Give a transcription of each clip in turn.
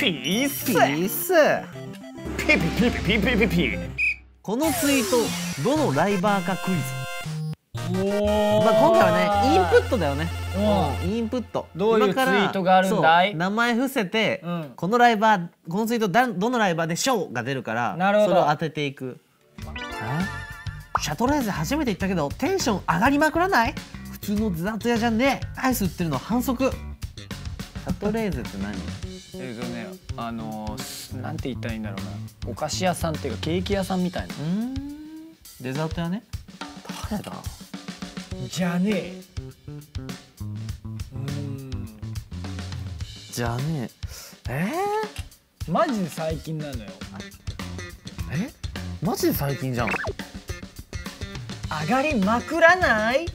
ピース。ピース。ピピピピピピピピこのツイートどのライバーかクイズ。おまあ今回はねインプットだよね。ううんインプット。どういう今からツイートがあるんだい？名前伏せて、うん。このライバーこのツイートだどのライバーでしょうが出るからなるほど。それを当てていく。あシャトレーゼ初めて行ったけどテンション上がりまくらない？普通のデザート屋じゃんねアイス売ってるの反則。シャトレーゼって何？えっとねあのーなんて言ったらいいんだろうな。お菓子屋さんっていうかケーキ屋さんみたいな。うん。デザート屋ね。誰だ？じゃねえ。うん。じゃあねえ。マジで最近なのよ。ー、え？マジで最近じゃん。上がりまくらない？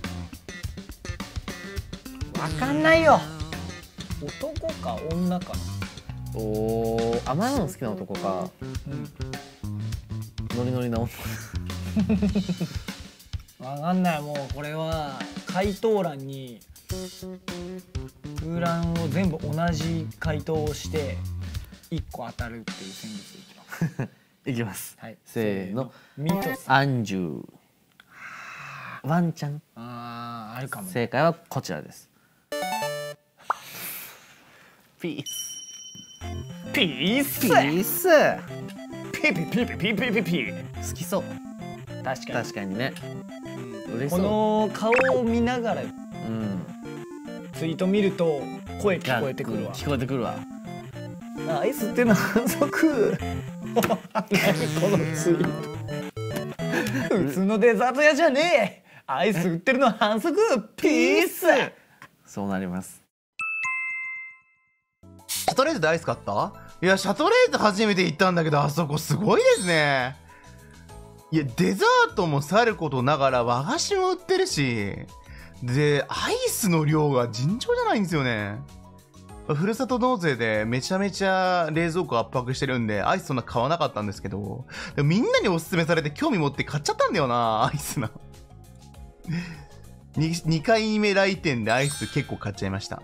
わかんないよ。男か女かおー甘いもの好きな男か。うんノリノリな女。わかんないもうこれは回答欄に空欄を全部同じ回答をして1個当たるっていう戦術でいきます。いきます。はい。せーの。ミトさん。アンジュワンちゃん。あーあるかもね。正解はこちらです。ピースピース。ピース。ピピピピピピピピ好きそう。確かに。確かにね。こそう。の顔を見ながらうん。ツイート見ると声聞こえてくるわ。聞こえてくるわ。アイスっての反則何このツイート。普通のデザート屋じゃねえ。アイス売ってるの反則。ピース。そうなりますシャトレーゼでアイス買った？いや、シャトレーゼ初めて行ったんだけど、あそこすごいですね。いや、デザートもさることながら和菓子も売ってるし、で、アイスの量が尋常じゃないんですよね。ふるさと納税でめちゃめちゃ冷蔵庫圧迫してるんで、アイスそんな買わなかったんですけど、でみんなにおすすめされて興味持って買っちゃったんだよな、アイスな。2, 2回目来店でアイス結構買っちゃいました。